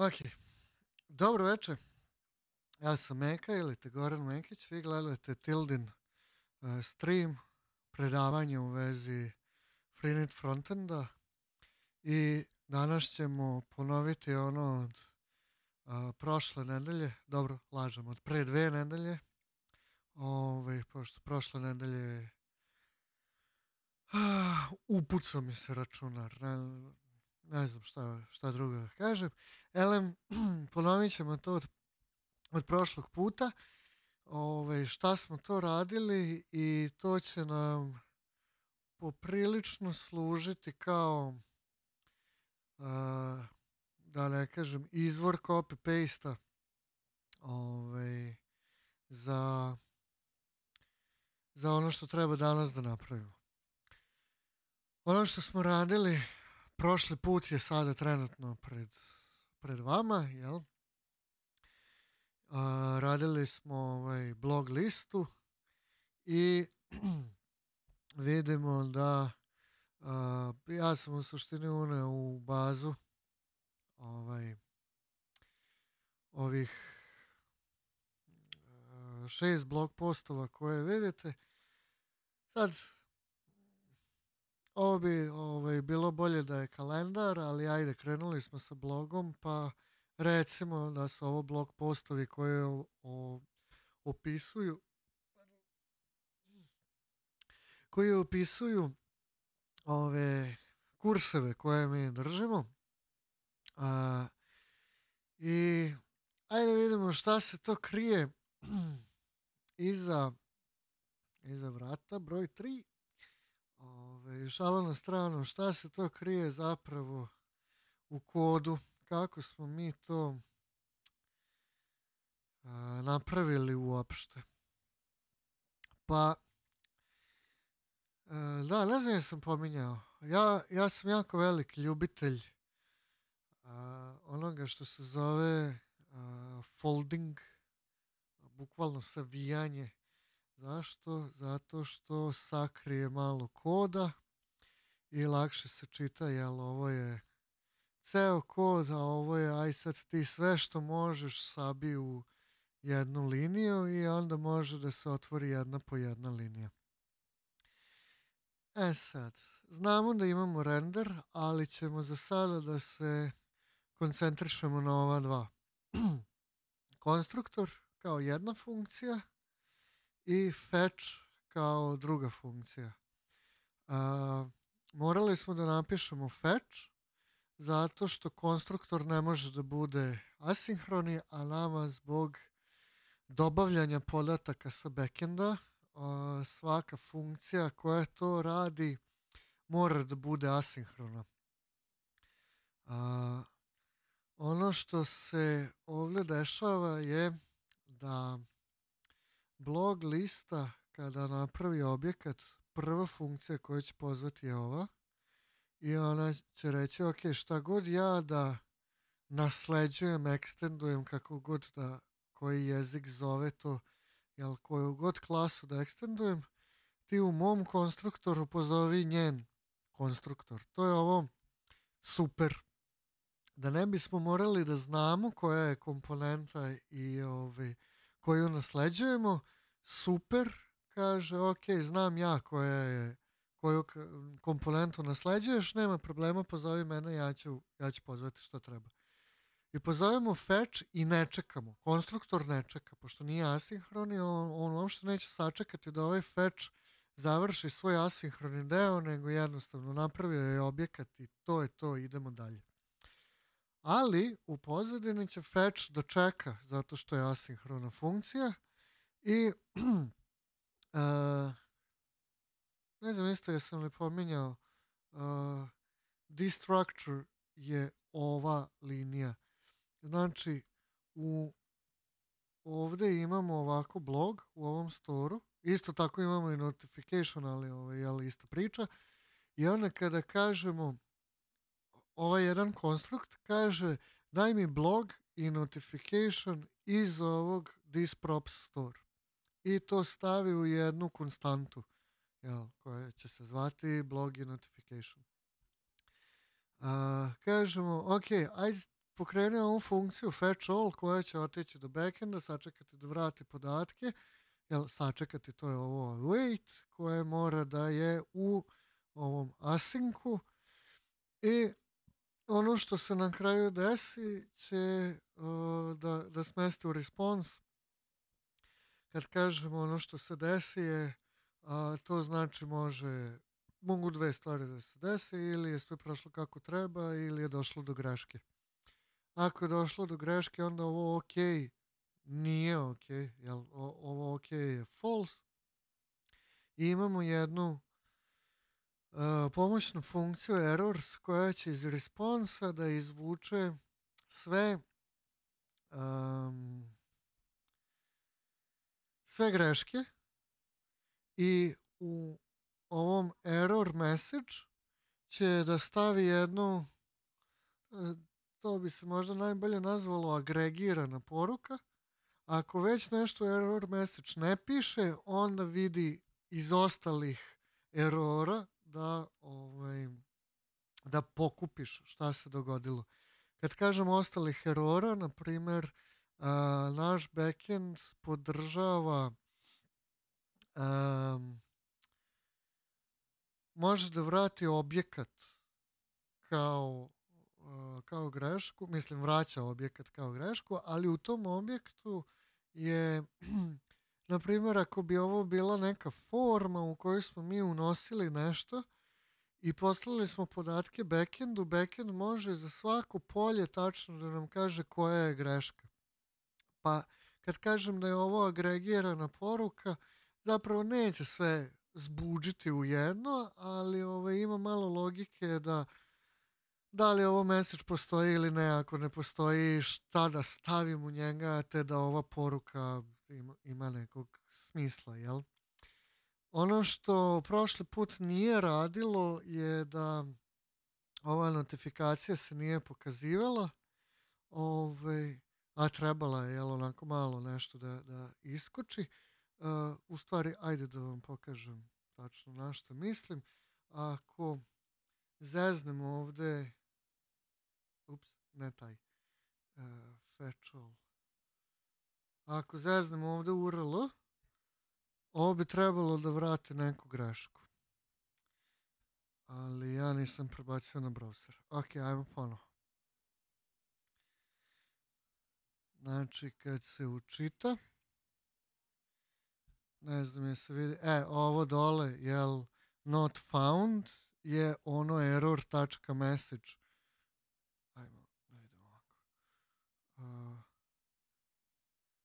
Ok. Dobro večer. Ja sam Meka ili te Goran Mekić. Vi gledate Tildin uh, stream, predavanje u vezi Freenet Frontenda i danas ćemo ponoviti ono od uh, prošle nedelje, dobro, lažem, od pre dve nedelje, Ove, ovaj, pošto prošle nedelje uh, upucao mi se računar, ne, ne znam šta, šta drugo da kažem. Elem, ponovit ćemo to od, od prošlog puta. Ove, šta smo to radili i to će nam poprilično služiti kao a, da ne kažem izvor copy-paste ove, za, za ono što treba danas da napravimo. Ono što smo radili prošli put je sada trenutno pred, pred vama, jel? A, radili smo ovaj blog listu i vidimo da a, ja sam u suštini uneo u bazu ovaj ovih šest blog postova koje vidite. Sad Ovo bi ovaj, bilo bolje da je kalendar, ali ajde, krenuli smo sa blogom, pa recimo da su ovo blog postovi koje o, o, opisuju koji opisuju ove kurseve koje mi držimo. A, I ajde vidimo šta se to krije iza, iza vrata, broj 3. Ove, šala na stranu, šta se to krije zapravo u kodu, kako smo mi to a, napravili uopšte. Pa, a, da, ne znam sam pominjao. Ja, ja sam jako velik ljubitelj a, onoga što se zove a, folding, bukvalno savijanje Zašto? Zato što sakrije malo koda i lakše se čita, jel ovo je ceo kod, a ovo je aj sad ti sve što možeš sabi u jednu liniju i onda može da se otvori jedna po jedna linija. E sad, znamo da imamo render, ali ćemo za sada da se koncentrišemo na ova dva. Konstruktor kao jedna funkcija i fetch kao druga funkcija. A, morali smo da napišemo fetch zato što konstruktor ne može da bude asinhroni, a nama zbog dobavljanja podataka sa backenda svaka funkcija koja to radi mora da bude asinhrona. A, ono što se ovdje dešava je da blog lista kada napravi objekat, prva funkcija koju će pozvati je ova i ona će reći ok, šta god ja da nasleđujem, ekstendujem kako god da koji jezik zove to, jel koju god klasu da ekstendujem, ti u mom konstruktoru pozovi njen konstruktor. To je ovo super. Da ne bismo morali da znamo koja je komponenta i ovaj, koju nasleđujemo, super, kaže, ok, znam ja koja je, koju komponentu nasleđuješ, nema problema, pozovi mene, ja ću, ja ću pozvati što treba. I pozovemo fetch i ne čekamo. Konstruktor ne čeka, pošto nije asinhroni, on, on uopšte neće sačekati da ovaj fetch završi svoj asinhroni deo, nego jednostavno napravio je objekat i to je to, idemo dalje ali u pozadini će fetch da čeka zato što je asinhrona funkcija i uh, ne znam isto jesam li pominjao uh, destructure je ova linija znači u ovde imamo ovako blog u ovom storu isto tako imamo i notification ali ovo je ista priča i onda kada kažemo ovaj jedan konstrukt kaže daj mi blog i notification iz ovog this store. I to stavi u jednu konstantu jel, koja će se zvati blog i notification. Uh, kažemo, ok, aj pokrenuo ovu funkciju fetch all koja će otići do backenda, sačekati da vrati podatke, jel, sačekati to je ovo wait koje mora da je u ovom asyncu i ono što se na kraju desi će uh, da, da smesti u response. Kad kažemo ono što se desi je, a, to znači može, mogu dve stvari da se desi, ili je sve prošlo kako treba, ili je došlo do greške. Ako je došlo do greške, onda ovo ok nije ok, jel, ovo ok je false. I imamo jednu uh, pomoćnu funkciju errors koja će iz responsa da izvuče sve um, sve greške i u ovom error message će da stavi jednu to bi se možda najbolje nazvalo agregirana poruka. Ako već nešto error message ne piše, onda vidi iz ostalih erora da, ovaj, da pokupiš šta se dogodilo. Kad kažem ostalih erora, na primer, a, naš backend podržava um, može da vrati objekat kao kao grešku, mislim vraća objekat kao grešku, ali u tom objektu je na primjer ako bi ovo bila neka forma u kojoj smo mi unosili nešto i poslali smo podatke backendu, backend može za svako polje tačno da nam kaže koja je greška. Pa kad kažem da je ovo agregirana poruka, zapravo neće sve zbuđiti u jedno, ali ovaj, ima malo logike da da li ovo message postoji ili ne, ako ne postoji šta da stavim u njega, te da ova poruka ima, ima nekog smisla, jel? Ono što prošli put nije radilo je da ova notifikacija se nije pokazivala, ovaj, a trebala je jel, onako malo nešto da, da iskoči. Uh, u stvari, ajde da vam pokažem tačno na što mislim. Ako zeznemo ovde, ups, ne taj, uh, fetchall. Ako zeznemo ovde URL, ovo bi trebalo da vrati neku grešku. Ali ja nisam prebacio na browser. Ok, ajmo ponovo. Znači, kad se učita, ne znam je se vidi, e, ovo dole, jel, not found, je ono error.message. Ajmo, da vidimo ovako. Uh,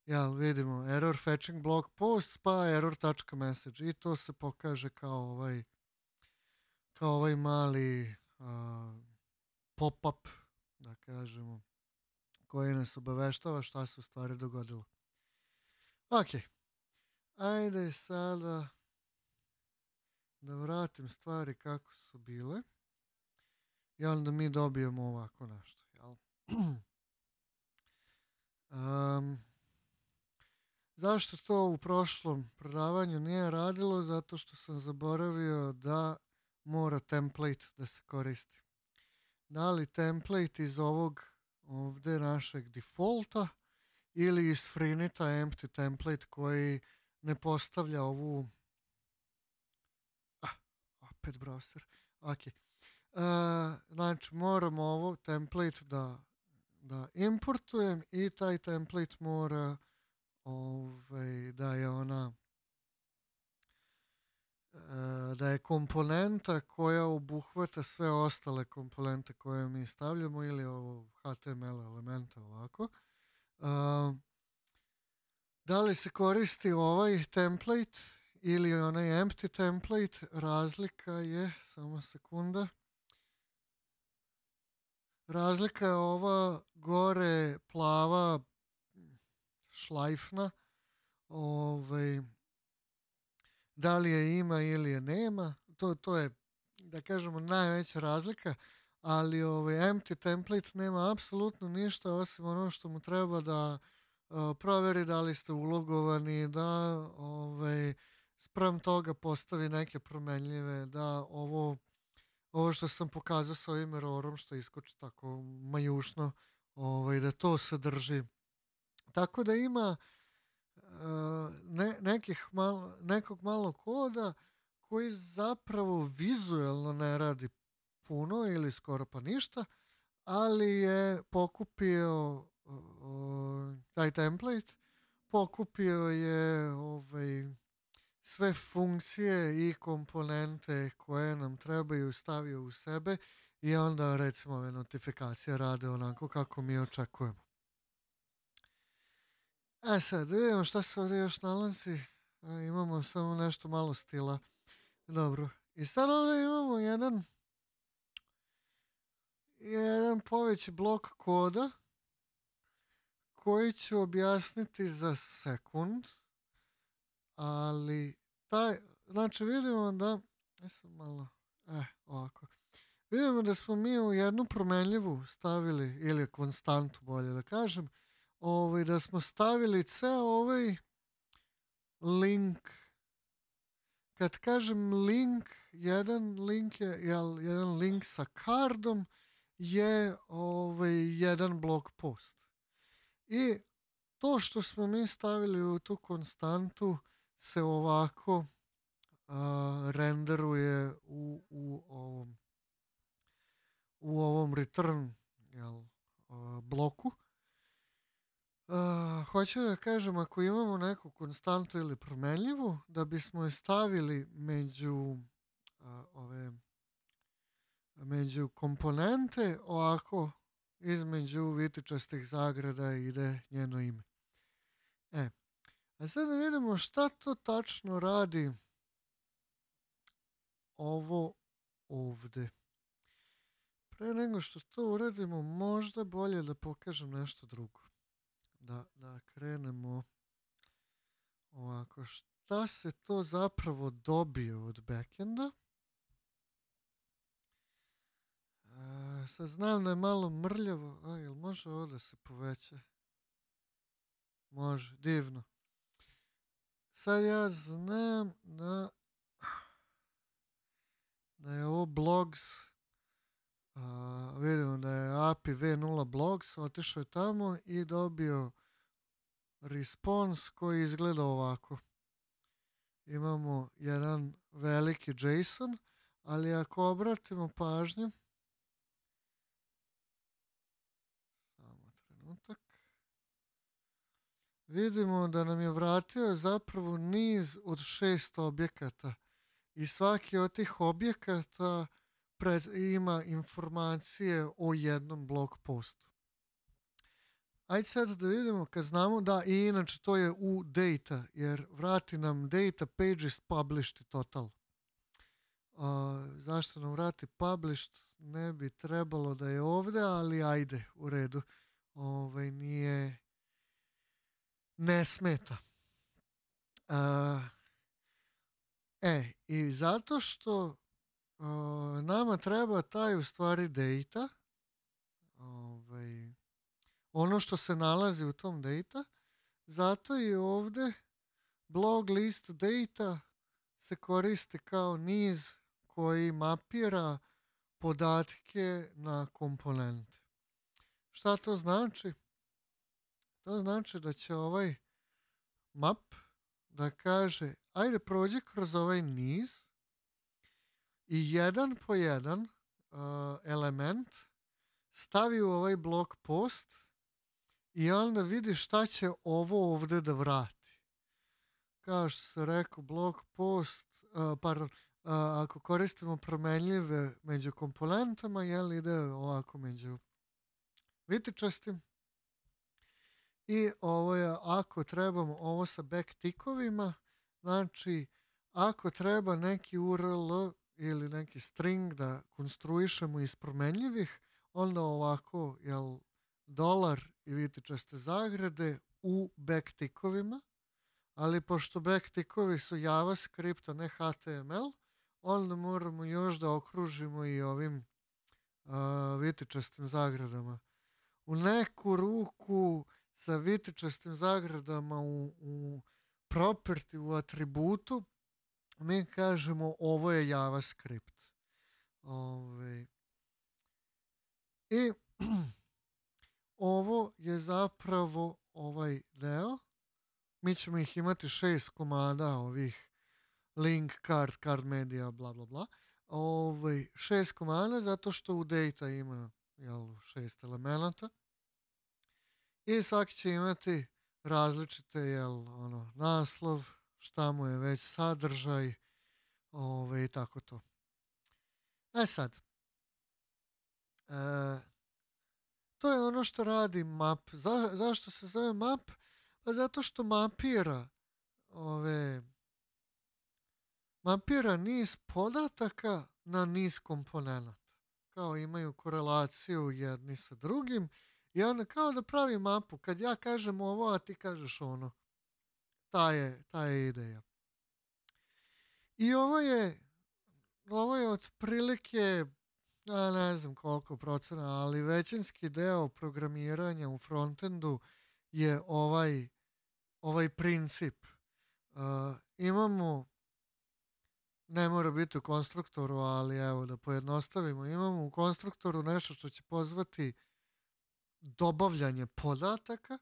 jel, vidimo, error fetching blog post, pa error.message. I to se pokaže kao ovaj, kao ovaj mali uh, pop-up, da kažemo koji nas obaveštava šta se u stvari dogodilo. Ok. Ajde sada da vratim stvari kako su bile. I onda mi dobijemo ovako nešto. Jel? um, zašto to u prošlom predavanju nije radilo? Zato što sam zaboravio da mora template da se koristi. Da li template iz ovog ovde našeg defaulta ili iz Freenita empty template koji ne postavlja ovu ah, opet browser ok. Uh, znači moram ovo template da da importujem i taj template mora ovaj, da je ona da je komponenta koja obuhvata sve ostale komponente koje mi stavljamo ili ovo HTML elementa ovako. Da li se koristi ovaj template ili onaj empty template, razlika je, samo sekunda, razlika je ova gore plava šlajfna, ovaj, da li je ima ili je nema, to, to je, da kažemo, najveća razlika, ali ovaj, empty template nema apsolutno ništa osim ono što mu treba da uh, proveri da li ste ulogovani, da ovaj, sprem toga postavi neke promenljive, da ovo, ovo što sam pokazao sa ovim errorom što iskoči tako majušno, ovaj, da to sadrži. Tako da ima ne, nekih malo, nekog malo koda koji zapravo vizuelno ne radi puno ili skoro pa ništa, ali je pokupio uh, taj template, pokupio je ovaj, sve funkcije i komponente koje nam trebaju stavio u sebe i onda recimo ove notifikacije rade onako kako mi očekujemo. E sad, da vidimo šta se ovdje još nalazi. A, imamo samo nešto malo stila. Dobro. I sad ovdje imamo jedan jedan poveći blok koda koji ću objasniti za sekund. Ali taj, znači vidimo da, jesam malo, eh, ovako. Vidimo da smo mi u jednu promenljivu stavili, ili konstantu bolje da kažem, ovaj, da smo stavili ceo ovaj link. Kad kažem link, jedan link je, jel, jedan link sa kardom je ovaj, jedan blog post. I to što smo mi stavili u tu konstantu se ovako a, renderuje u, u ovom u ovom return jel, a, bloku Uh, hoću da kažem, ako imamo neku konstantu ili promenljivu, da bismo je stavili među uh, ove među komponente, ovako između vitičastih zagrada ide njeno ime. E, a sad da vidimo šta to tačno radi ovo ovde. Pre nego što to uradimo, možda bolje da pokažem nešto drugo da, da krenemo ovako. Šta se to zapravo dobije od backenda? E, sad znam da je malo mrljavo. A, jel može ovo da se poveća? Može, divno. Sad ja znam da da je ovo blogs a, vidimo da je API V0 blogs, otišao je tamo i dobio response koji izgleda ovako. Imamo jedan veliki JSON, ali ako obratimo pažnju, samo trenutak, vidimo da nam je vratio zapravo niz od šest objekata i svaki od tih objekata ima informacije o jednom blog postu. Ajde sad da vidimo kad znamo da i inače to je u data jer vrati nam data pages published total. Uh, zašto nam vrati published ne bi trebalo da je ovde, ali ajde u redu. Ovaj nije ne smeta. Uh, e, i zato što nama treba taj u stvari data, ovaj, ono što se nalazi u tom data, zato i ovde blog list data se koristi kao niz koji mapira podatke na komponente. Šta to znači? To znači da će ovaj map da kaže ajde prođi kroz ovaj niz i jedan po jedan uh, element stavi u ovaj blog post i onda vidi šta će ovo ovde da vrati. Kao što se rekao, blog post, uh, pardon, uh, ako koristimo promenljive među komponentama, jel ide ovako među vitičastim. I ovo je, ako trebamo ovo sa backtickovima, znači ako treba neki URL ili neki string da konstruišemo iz promenljivih, onda ovako, jel, dolar i vitičaste zagrade u backtickovima, ali pošto backtickovi su JavaScript, a ne HTML, onda moramo još da okružimo i ovim uh, vitičastim zagradama. U neku ruku sa vitičastim zagradama u, u property, u atributu, mi kažemo ovo je JavaScript. Ove, I o, je zapravo ovaj deo. Mi ćemo ih imati šest komada ovih link, card, card media, bla, bla, bla. Ovaj, šest komada zato što u data ima jel, šest elemenata. I svaki će imati različite, jel, ono, naslov, šta mu je već sadržaj, ovaj, i tako to. E sad, e, to je ono što radi map. Za, zašto se zove map? Pa zato što mapira ove mapira niz podataka na niz komponenata. Kao imaju korelaciju jedni sa drugim i onda kao da pravi mapu. Kad ja kažem ovo, a ti kažeš ono. Ta je, ta je ideja. I ovo je ovo je otprilike ja ne znam koliko procena, ali većinski deo programiranja u frontendu je ovaj, ovaj princip. Uh, imamo, ne mora biti u konstruktoru, ali evo da pojednostavimo, imamo u konstruktoru nešto što će pozvati dobavljanje podataka.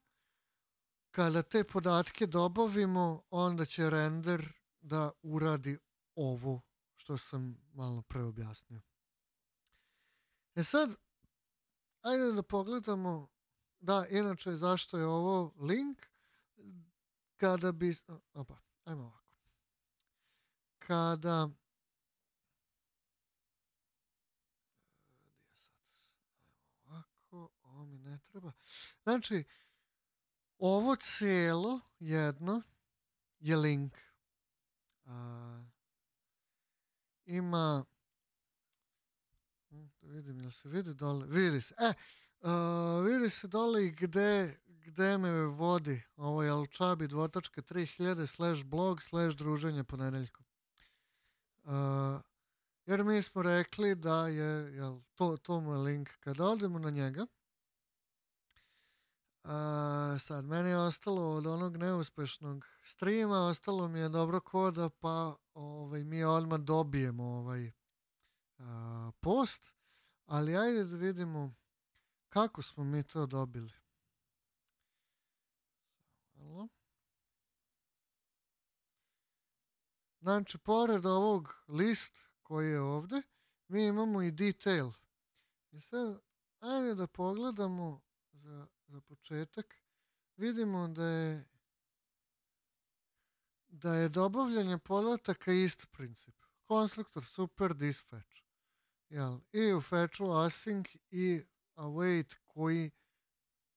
Kada te podatke dobavimo, onda će render da uradi ovo što sam malo pre objasnio. E sad, ajde da pogledamo, da, inače, zašto je ovo link, kada bi, opa, ajmo ovako. Kada, ovako, ovo mi ne treba. Znači, ovo celo jedno je link. A, ima da vidim, jel se vidi dole? Vidi se. E, uh, vidi se dole i gde, gde me vodi. Ovo je alčabi 2.3000 slash blog slash druženje ponedeljkom. Uh, jer mi smo rekli da je, jel, to, to mu je link. Kada odemo na njega, Uh, sad, meni je ostalo od onog neuspešnog streama, ostalo mi je dobro koda, pa ovaj, mi odmah dobijemo ovaj uh, post, ali ajde da vidimo kako smo mi to dobili. Znači, pored ovog list koji je ovde, mi imamo i detail. I sad, ajde da pogledamo za početak, vidimo da je da je dobavljanje podataka isti princip. Konstruktor super dispatch. Jel? I u fetchu async i await koji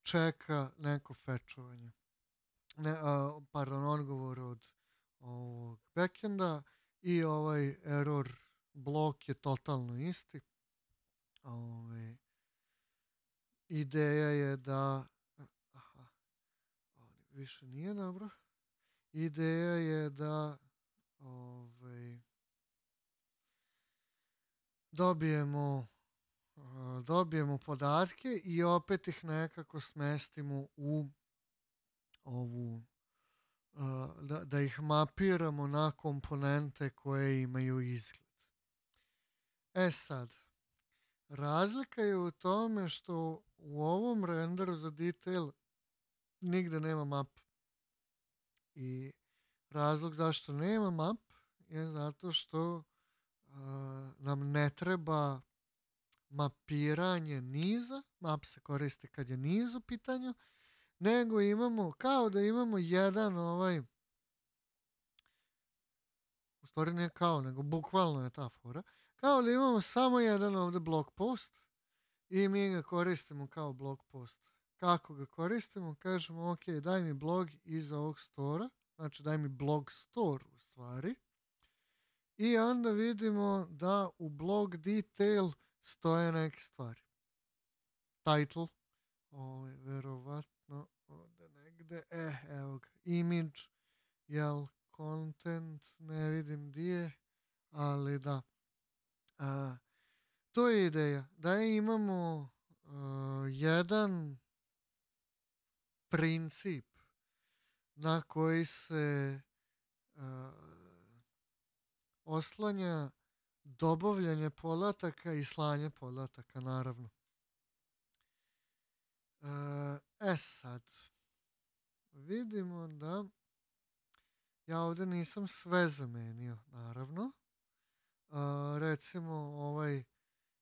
čeka neko fetchovanje. Ne, a, pardon, odgovor od ovog backenda i ovaj error blok je totalno isti. Ovaj, Ideja je da... Aha, više nije dobro. Ideja je da ovaj, dobijemo dobijemo podatke i opet ih nekako smestimo u ovu da, da ih mapiramo na komponente koje imaju izgled. E sad, razlika je u tome što u ovom renderu za detail nigde nema map. I razlog zašto nema map je zato što uh, nam ne treba mapiranje niza, map se koristi kad je niz u pitanju, nego imamo, kao da imamo jedan ovaj, u stvari nije kao, nego bukvalno je ta fora, kao da imamo samo jedan ovde blog post i mi ga koristimo kao blog post. Kako ga koristimo? Kažemo, ok, daj mi blog iz ovog stora, znači daj mi blog store u stvari. I onda vidimo da u blog detail stoje neke stvari. Title, ovaj, verovatno ovde negde, e, evo ga, image, jel, content, ne vidim di je, ali da. A, to je ideja, da imamo uh, jedan princip na koji se uh, oslanja dobavljanje podataka i slanje podataka, naravno. Uh, E sad, vidimo da ja ovdje nisam sve zamenio, naravno. A, recimo ovaj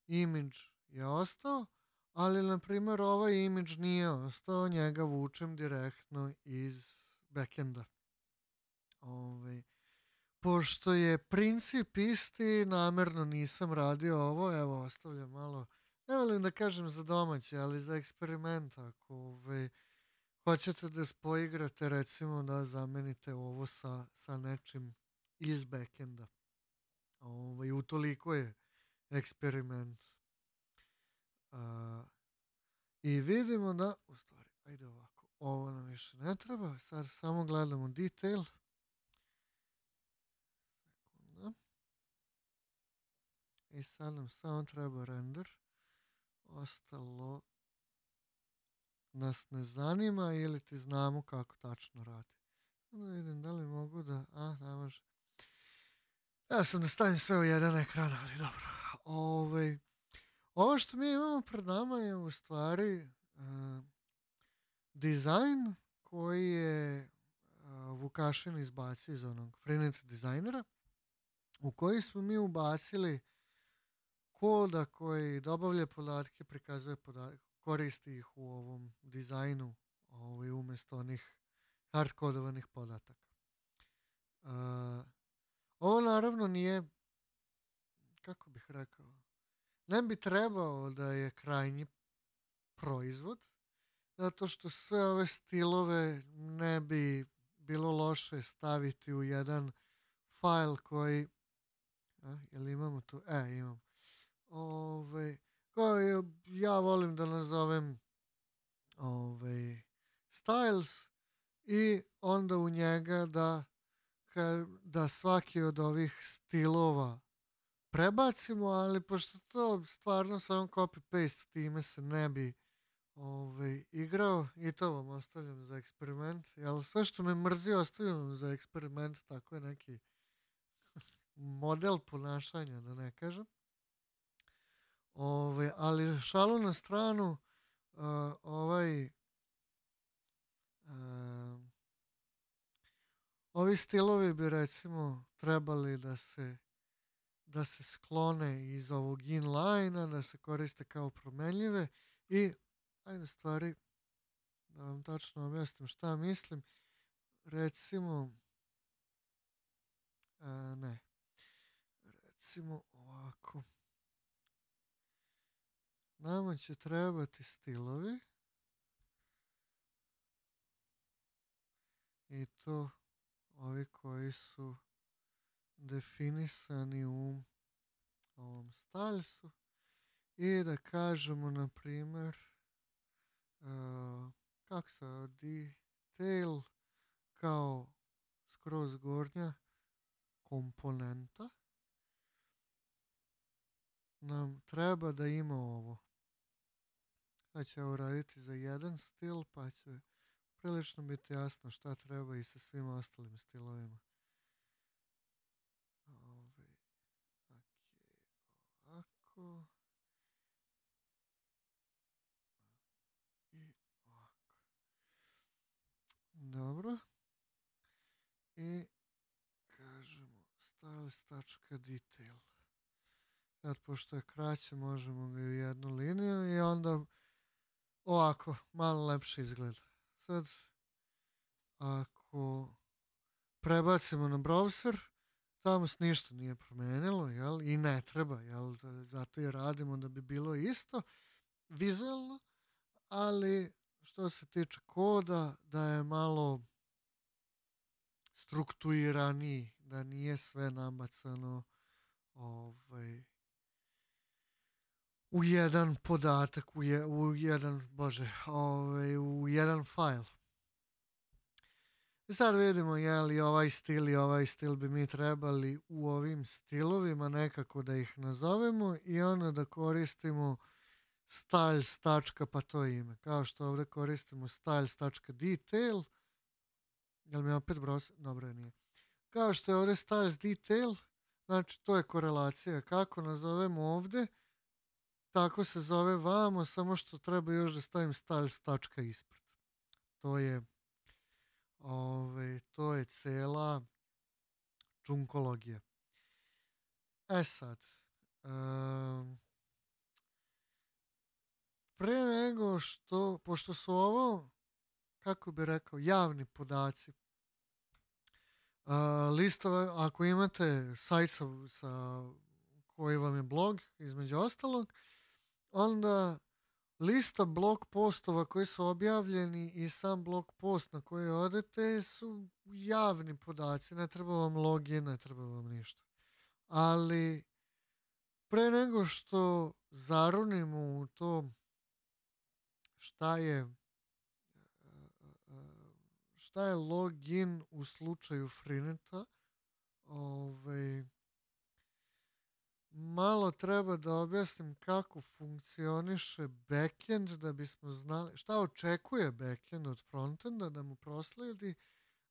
imidž je ostao, ali na primjer ovaj imidž nije ostao, njega vučem direktno iz backenda. Ovaj, pošto je princip isti, namerno nisam radio ovo, evo ostavljam malo, ne volim da kažem za domaće, ali za eksperiment, ako ovaj, hoćete da poigrate, recimo da zamenite ovo sa, sa nečim iz backenda. Ovaj, utoliko je eksperiment. A, I vidimo da, u stvari, ajde ovako, ovo nam više ne treba, sad samo gledamo detail. Sekunda. I sad nam samo treba render. Ostalo nas ne zanima ili ti znamo kako tačno radi. Da vidim da li mogu da... A, ne može. Ja sam da stavim sve u jedan ekran, ali dobro. Ove, ovaj, ovo što mi imamo pred nama je u stvari uh, dizajn koji je uh, Vukašin izbacio iz onog freelance dizajnera u koji smo mi ubacili koda koji dobavlja podatke, prikazuje podatke, koristi ih u ovom dizajnu ovaj, umjesto onih hardkodovanih podataka. Uh, ovo naravno nije, kako bih rekao, ne bi trebao da je krajnji proizvod, zato što sve ove stilove ne bi bilo loše staviti u jedan fajl koji, a, jel imamo tu, e imam, Ove, koji ja volim da nazovem ove, styles i onda u njega da da svaki od ovih stilova prebacimo, ali pošto to stvarno samo copy-paste, time se ne bi ovaj, igrao i to vam ostavljam za eksperiment. Jel, sve što me mrzi ostavljam za eksperiment, tako je neki model ponašanja, da ne kažem. Ove, ali šalu na stranu, uh, ovaj uh, ovi stilovi bi recimo trebali da se da se sklone iz ovog inline da se koriste kao promenljive i ajde stvari da vam tačno objasnim šta mislim. Recimo a, ne. Recimo ovako. Nama će trebati stilovi i to ovi koji su definisani u ovom stalsu i da kažemo na primjer uh, kak se detail kao skroz gornja komponenta nam treba da ima ovo. Sad ću ovo raditi za jedan stil pa će prilično biti jasno šta treba i sa svim ostalim stilovima. Ovako. I ovako. Dobro. I kažemo styles.detail. Sad, pošto je kraće, možemo ga u jednu liniju i onda ovako, malo lepše izgleda. Sad, ako prebacimo na browser, tamo se ništa nije promenilo, jel? I ne treba, jel? Zato je radimo da bi bilo isto vizualno, ali što se tiče koda, da je malo strukturiraniji, da nije sve nabacano ovaj, u jedan podatak, u, je, u jedan, bože, ovaj, u jedan fajl. Sad vidimo je li ovaj stil i ovaj stil bi mi trebali u ovim stilovima nekako da ih nazovemo i onda da koristimo styles. pa to ime. Kao što ovdje koristimo styles.detail. Jel mi opet bros? Dobro je nije. Kao što je ovdje styles detail, znači to je korelacija. Kako nazovemo ovdje, tako se zove vamo, samo što treba još da stavim styles tačka ispred. To je ove, to je cela džunkologija. E sad, um, pre nego što, pošto su ovo, kako bi rekao, javni podaci, uh, listove, ako imate sajt sa, sa koji vam je blog, između ostalog, onda lista blog postova koji su objavljeni i sam blog post na koji odete su javni podaci, ne treba vam login, ne treba vam ništa. Ali pre nego što zarunimo u to šta je šta je login u slučaju Frineta, ovaj, malo treba da objasnim kako funkcioniše backend da bismo znali šta očekuje backend od frontenda da mu prosledi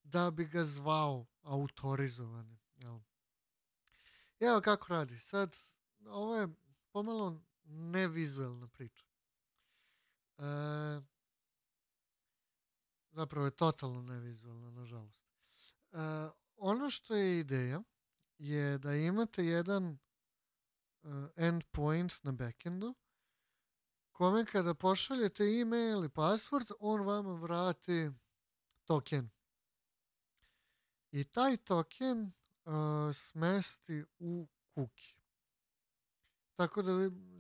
da bi ga zvao autorizovani. Jel? Evo kako radi. Sad, ovo je pomalo nevizualna priča. E, zapravo je totalno nevizualna, nažalost. E, ono što je ideja je da imate jedan endpoint na backendu kome kada pošaljete e-mail i password, on vama vrati token. I taj token uh, smesti u cookie. Tako da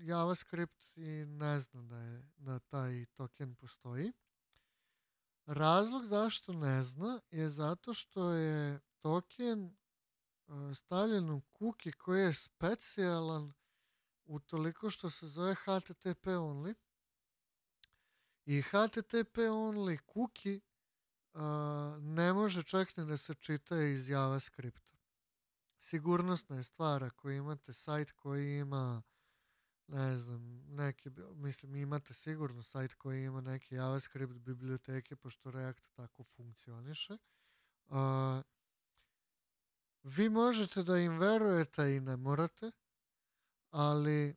JavaScript i ne zna da, je, da taj token postoji. Razlog zašto ne zna je zato što je token stavljen u cookie koji je specijalan u toliko što se zove HTTP only. I HTTP only cookie uh, ne može čak ni da se čita iz JavaScripta. Sigurnosna je stvar ako imate sajt koji ima ne znam, neki, mislim imate sigurno sajt koji ima neke JavaScript biblioteke pošto React tako funkcioniše. Uh, vi možete da im verujete i ne morate, ali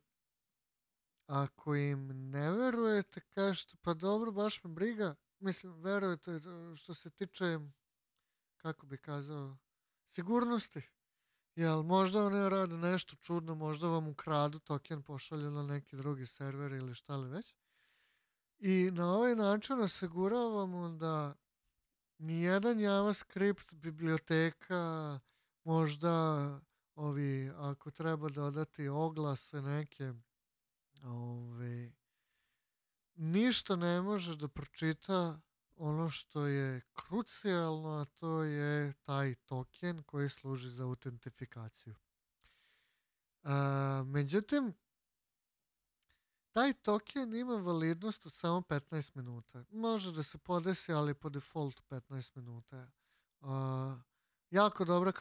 ako im ne verujete, kažete, pa dobro, baš me briga, mislim, verujete što se tiče, kako bi kazao, sigurnosti. Jel, možda oni rade nešto čudno, možda vam ukradu token, pošalju na neki drugi server ili šta li već. I na ovaj način osiguravamo da nijedan JavaScript, biblioteka, možda ovi, ako treba dodati oglase neke, ovi, ništa ne može da pročita ono što je krucijalno, a to je taj token koji služi za autentifikaciju. A, međutim, taj token ima validnost od samo 15 minuta. Može da se podesi, ali po defaultu 15 minuta. A, jako dobra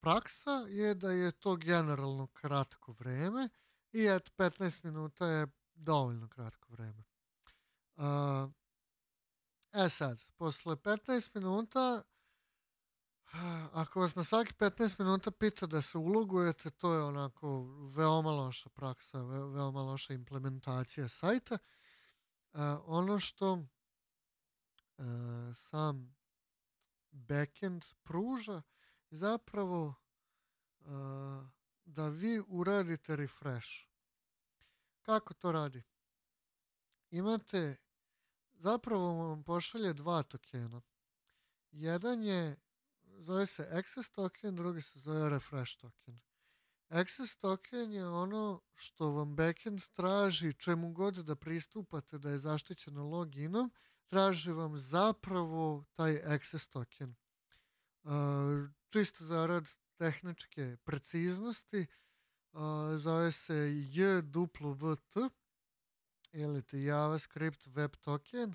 praksa je da je to generalno kratko vreme i et 15 minuta je dovoljno kratko vreme. Uh, e sad, posle 15 minuta ako vas na svaki 15 minuta pita da se ulogujete, to je onako veoma loša praksa, ve, veoma loša implementacija sajta. Uh, ono što uh, sam backend pruža zapravo uh, da vi uradite refresh. Kako to radi? Imate, zapravo vam pošalje dva tokena. Jedan je, zove se access token, drugi se zove refresh token. Access token je ono što vam backend traži čemu god da pristupate da je zaštićeno loginom, traži vam zapravo taj access token. Uh, čisto zarad tehničke preciznosti, uh, zove se JWT ili ti JavaScript Web Token.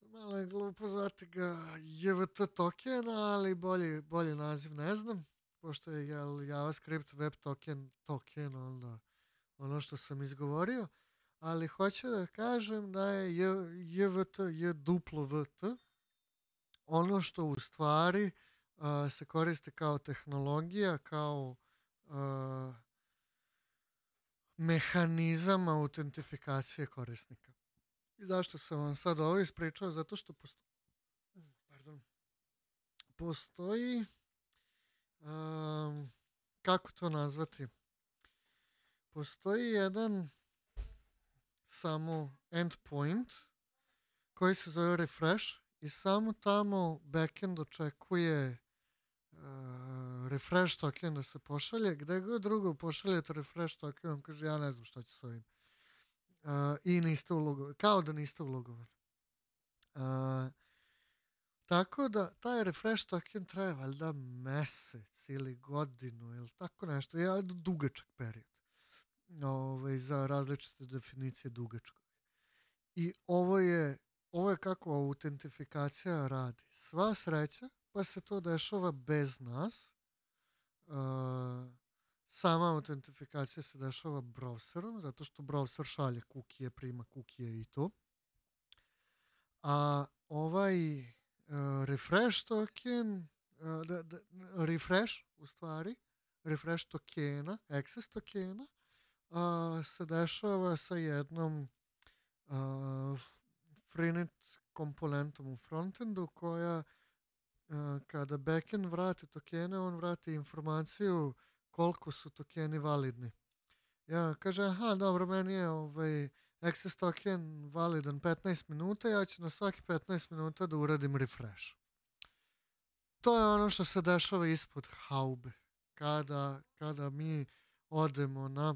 Malo je glupo zvati ga JVT token, ali bolji, bolji naziv ne znam, pošto je JavaScript Web Token token, onda ono što sam izgovorio ali hoću da kažem da je JVT je duplo VT, ono što u stvari uh, se koristi kao tehnologija, kao uh, mehanizam autentifikacije korisnika. I zašto sam vam sad ovo ispričao? Zato što postoji um, kako to nazvati? Postoji jedan samo endpoint koji se zove refresh i samo tamo backend očekuje uh, refresh token da se pošalje. Gde god drugo pošaljete refresh token, on kaže ja ne znam šta će s ovim. Uh, I niste ulogovani. Kao da niste ulogovani. Uh, tako da taj refresh token traje valjda mesec ili godinu ili tako nešto. Je dugačak period. Ovaj, za različite definicije dugačkog. I ovo je, ovo je kako autentifikacija radi. Sva sreća, pa se to dešava bez nas. Uh, sama autentifikacija se dešava browserom, zato što browser šalje kukije, prima kukije i to. A ovaj uh, refresh token, uh, da, da, refresh u stvari, refresh tokena, access tokena, uh, se dešava sa jednom uh, Freenet komponentom u frontendu koja uh, kada backend vrati tokene, on vrati informaciju koliko su tokeni validni. Ja kaže, aha, dobro, meni je ovaj, access token validan 15 minuta, ja ću na svaki 15 minuta da uradim refresh. To je ono što se dešava ispod haube. Kada, kada mi odemo na,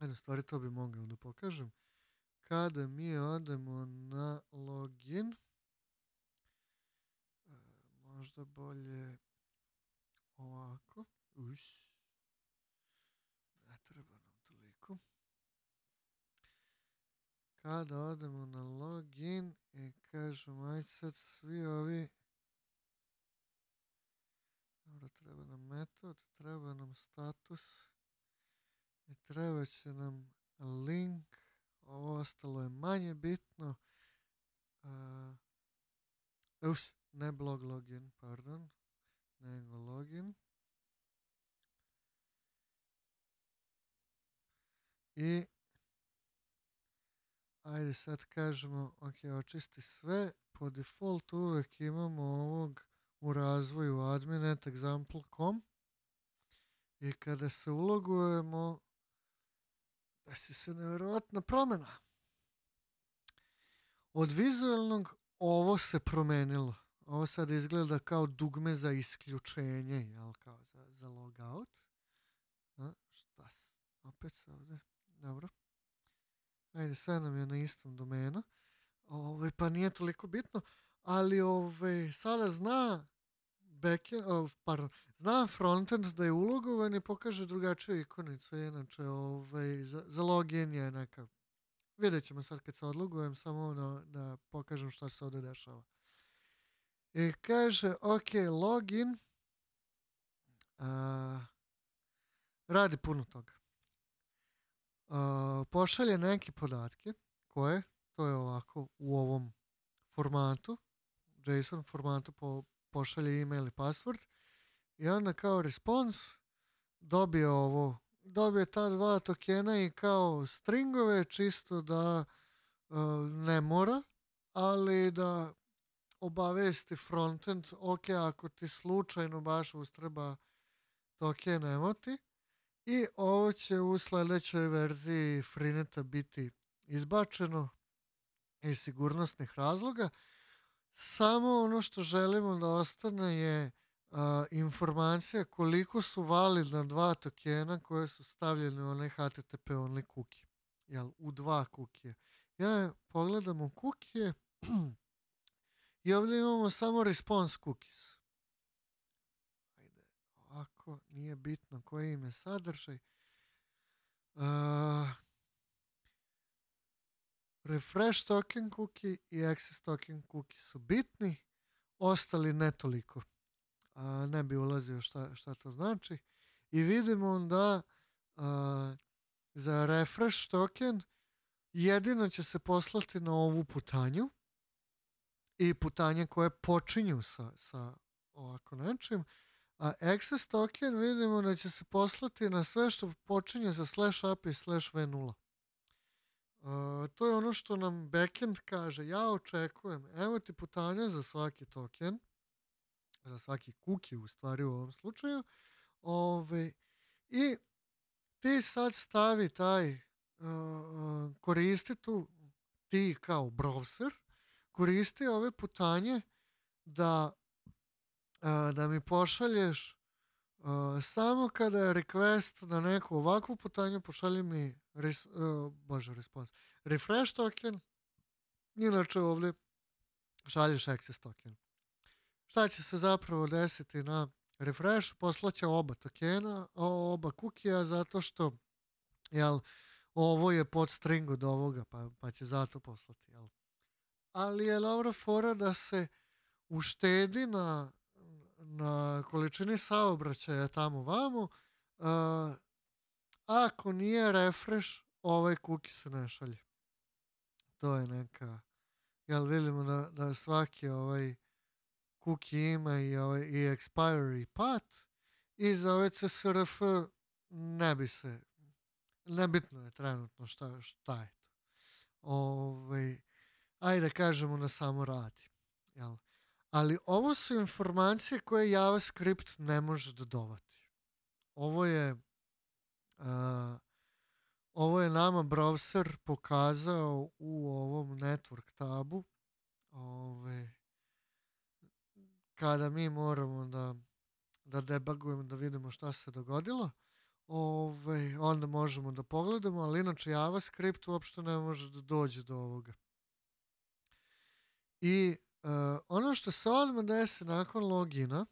jedno stvari to bi mogao da pokažem, kada mi odemo na login, e, možda bolje ovako, uš, ne treba nam toliko. Kada odemo na login i kažemo, aj sad svi ovi, dobro, treba nam metod, treba nam status i treba će nam link, ovo ostalo je manje bitno. Uh, už, ne blog login, pardon, nego login. I ajde sad kažemo, ok, očisti sve. Po defaultu uvek imamo ovog u razvoju admin.example.com i kada se ulogujemo desi se nevjerojatna promjena. Od vizualnog ovo se promenilo. Ovo sad izgleda kao dugme za isključenje, jel, kao za, za logout. A, šta se, opet se ovde, dobro. Ajde, sve nam je na istom domenu. Ove, pa nije toliko bitno, ali ove, sada zna backend, oh, pardon, zna frontend da je ulogovan i pokaže drugačiju ikonicu. Inače, ovaj, za, za login je neka... Vidjet ćemo sad kad se odlogujem, samo da, da pokažem šta se ovde dešava. I kaže, ok, login a, radi puno toga. A, pošalje neke podatke koje, to je ovako u ovom formatu, JSON formatu po, pošalje email i password i onda kao respons dobije ovo, dobije ta dva tokena i kao stringove čisto da uh, ne mora, ali da obavesti frontend, ok, ako ti slučajno baš ustreba token emoti i ovo će u sledećoj verziji Freeneta biti izbačeno iz sigurnosnih razloga. Samo ono što želimo da ostane je a, informacija koliko su validna dva tokena koje su stavljene u onaj HTTP only cookie. Jel, u dva kukije. Ja pogledam u kukije i ovdje imamo samo response cookies. Ajde, ovako, nije bitno koji im je sadržaj. Uh, refresh token cookie i access token cookie su bitni, ostali ne toliko. A, ne bi ulazio šta, šta to znači. I vidimo da a, za refresh token jedino će se poslati na ovu putanju i putanje koje počinju sa, sa ovako nečim, a access token vidimo da će se poslati na sve što počinje sa slash API slash v0. To je ono što nam backend kaže. Ja očekujem, evo ti putanja za svaki token, za svaki kuki u stvari u ovom slučaju. Ove, I ti sad stavi taj, uh, koristi tu, ti kao browser, koristi ove putanje da, uh, da mi pošalješ samo kada je request na neku ovakvu putanju, pošalji mi res, uh, bože, response, refresh token, inače ovdje šalješ access token. Šta će se zapravo desiti na refresh? Poslaće oba tokena, oba kukija, zato što jel, ovo je pod string od ovoga, pa, pa će zato poslati. Jel. Ali je dobra fora da se uštedi na, na količini saobraćaja tamo vamo. Uh, ako nije refresh, ovaj kuki se ne šalje. To je neka... Jel vidimo da, da svaki ovaj cookie ima i, ovaj, i expiry path i za ovaj CSRF ne bi se nebitno je trenutno šta, šta je to. Ovaj, ajde kažemo da samo radi. Jel? Ali ovo su informacije koje JavaScript ne može dodavati. Ovo je uh, ovo je nama browser pokazao u ovom network tabu. Ove, kada mi moramo da, da debagujemo, da vidimo šta se dogodilo, ove, onda možemo da pogledamo, ali inače JavaScript uopšte ne može da dođe do ovoga. I uh, ono što se odmah desi nakon logina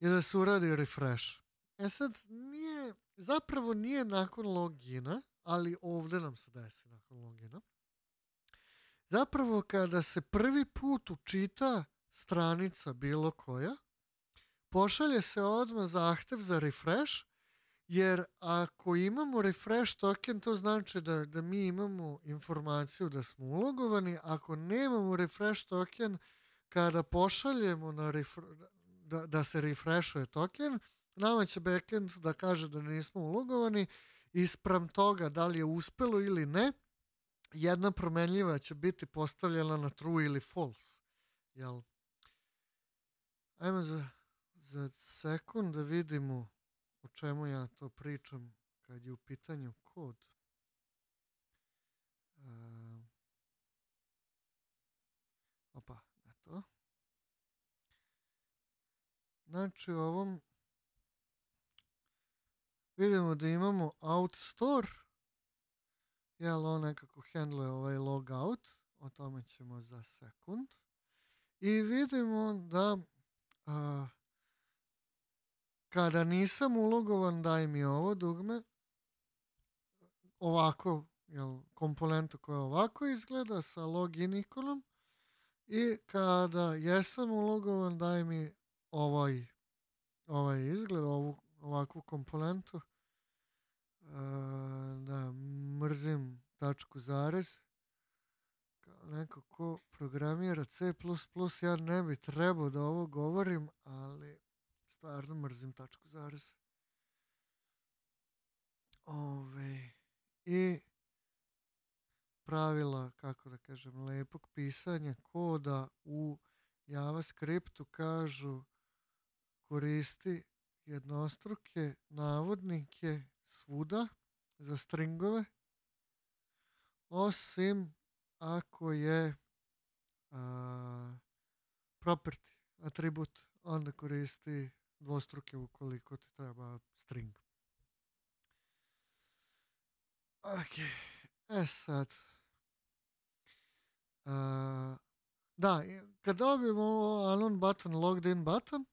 je da se uradi refresh. E sad, nije, zapravo nije nakon logina, ali ovde nam se desi nakon logina. Zapravo kada se prvi put učita stranica bilo koja, pošalje se odmah zahtev za refresh, jer ako imamo refresh token, to znači da, da mi imamo informaciju da smo ulogovani. Ako nemamo refresh token, kada pošaljemo na da, da se refreshuje token, nama će backend da kaže da nismo ulogovani ispram toga da li je uspelo ili ne, jedna promenljiva će biti postavljena na true ili false. Jel? Ajmo za, za sekund da vidimo o čemu ja to pričam kad je u pitanju kod. Uh, opa, ne to. Znači u ovom vidimo da imamo out store, jel on nekako handluje ovaj logout, o tome ćemo za sekund. I vidimo da a, kada nisam ulogovan daj mi ovo dugme, ovako, jel, komponentu koja ovako izgleda sa login ikonom i kada jesam ulogovan daj mi ovaj, ovaj izgled, ovu ovakvu komponentu da mrzim tačku zarez kao neko ko programira C++, ja ne bi trebao da ovo govorim, ali stvarno mrzim tačku zarez. Ove, I pravila, kako da kažem, lepog pisanja koda u JavaScriptu kažu koristi jednostruke navodnike svuda za stringove, osim ako je a, property, atribut, onda koristi dvostruke ukoliko ti treba string. Ok, e sad. A, da, kad dobijemo anon button, logged in button,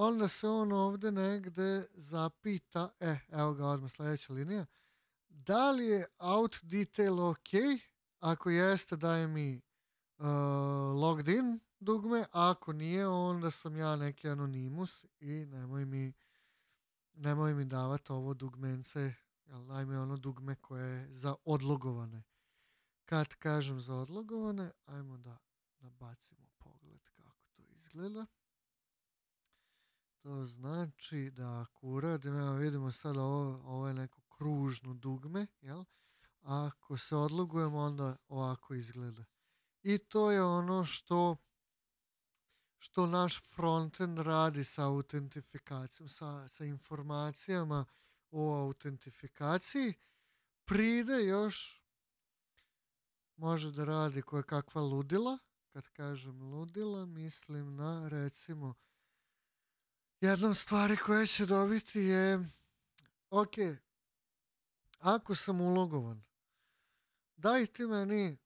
onda se on ovde negde zapita, e, evo ga odmah sledeća linija, da li je out detail ok, ako jeste daj mi uh, logged in dugme, ako nije onda sam ja neki anonimus i nemoj mi nemoj mi davati ovo dugmence, jel, daj mi ono dugme koje je za odlogovane. Kad kažem za odlogovane, ajmo da nabacimo pogled kako to izgleda. To znači da ako uradim, evo vidimo sad ovo, ovo je neko kružno dugme, jel? Ako se odlogujemo, onda ovako izgleda. I to je ono što što naš frontend radi sa autentifikacijom, sa, sa informacijama o autentifikaciji, pride još može da radi koje kakva ludila. Kad kažem ludila, mislim na recimo jednom stvari koje će dobiti je ok, ako sam ulogovan, daj ti meni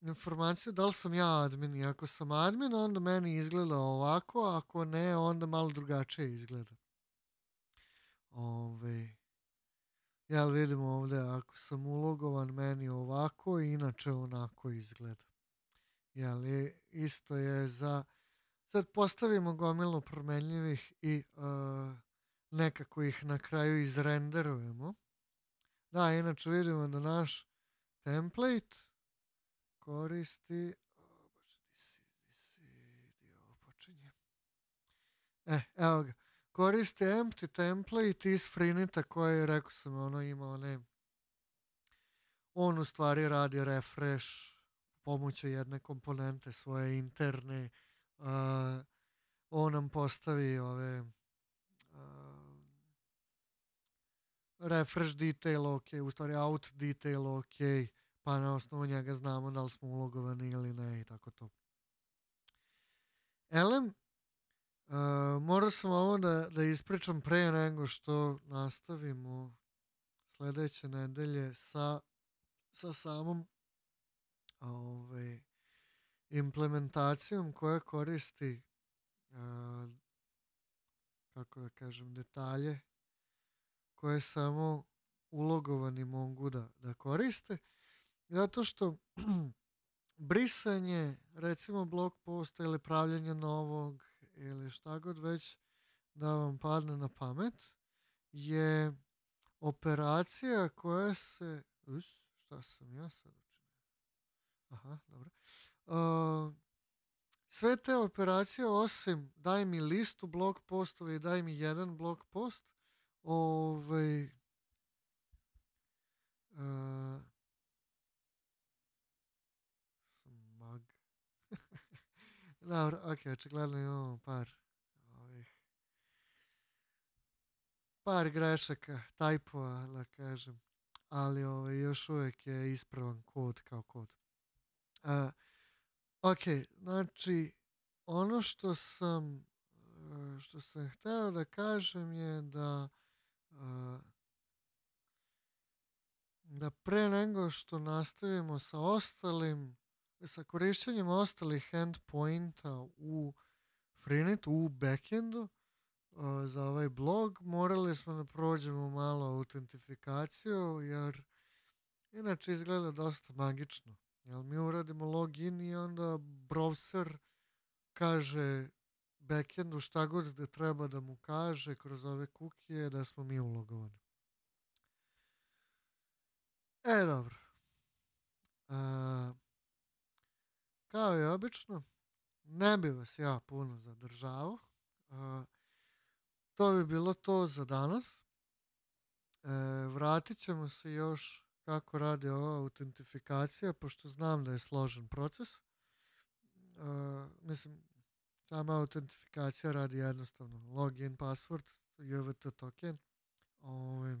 informaciju da li sam ja admin i ako sam admin onda meni izgleda ovako, ako ne onda malo drugačije izgleda. Ove, ja vidim ovde ako sam ulogovan meni ovako inače onako izgleda. Jeli, isto je za sad postavimo gomilu promenljivih i uh, nekako ih na kraju izrenderujemo. Da, inače vidimo da naš template koristi. E, evo ga. Koristi empty template iz Frinita koji, rekao sam, ono ima one on u stvari radi refresh pomoću jedne komponente svoje interne uh, on nam postavi ove refresh detail ok, u stvari out detail ok, pa na osnovu njega znamo da li smo ulogovani ili ne i tako to. Elem, uh, morao sam ovo da, da ispričam pre nego što nastavimo sledeće nedelje sa, sa samom ovaj, implementacijom koja koristi uh, kako da kažem detalje koje samo ulogovani mogu da, da koriste. Zato što brisanje recimo blog posta ili pravljanje novog ili šta god već da vam padne na pamet je operacija koja se us, šta sam ja sad učinio? Aha, dobro. Uh, sve te operacije osim daj mi listu blog postova i daj mi jedan blog post Ovaj, uh, smag. Dobro, ok, očigledno imamo par ovih par grešaka, tajpova, da kažem, ali ovaj, još uvek je ispravan kod kao kod. Uh, ok, znači, ono što sam što sam hteo da kažem je da da pre nego što nastavimo sa ostalim, sa korišćenjem ostalih endpointa u Freenitu, u backendu, za ovaj blog, morali smo da prođemo malo autentifikaciju, jer inače izgleda dosta magično. Jel mi uradimo login i onda browser kaže backendu šta god da treba da mu kaže kroz ove kukije da smo mi ulogovani. E, dobro. A, kao i obično, ne bi vas ja puno zadržavao. A, to bi bilo to za danas. E, vratit ćemo se još kako radi ova autentifikacija, pošto znam da je složen proces. Uh, mislim, Sama autentifikacija radi jednostavno. Login, password, JVT token. Ovaj.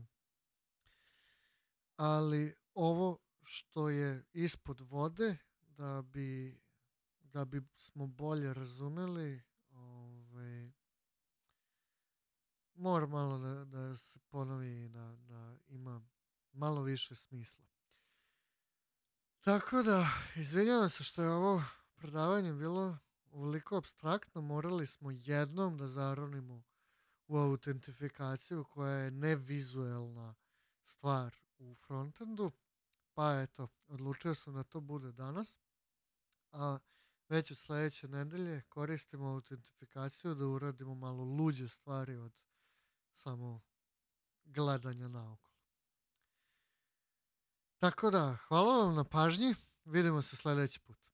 Ali ovo što je ispod vode, da bi, da bi smo bolje razumeli, ovaj, mora malo da, da se ponovi da, da ima malo više smisla. Tako da, izvinjavam se što je ovo predavanje bilo ovoliko abstraktno, morali smo jednom da zaronimo u autentifikaciju koja je nevizuelna stvar u frontendu, pa eto, odlučio sam da to bude danas, a već od sledeće nedelje koristimo autentifikaciju da uradimo malo luđe stvari od samo gledanja naokolo. Tako da, hvala vam na pažnji, vidimo se sledeći put.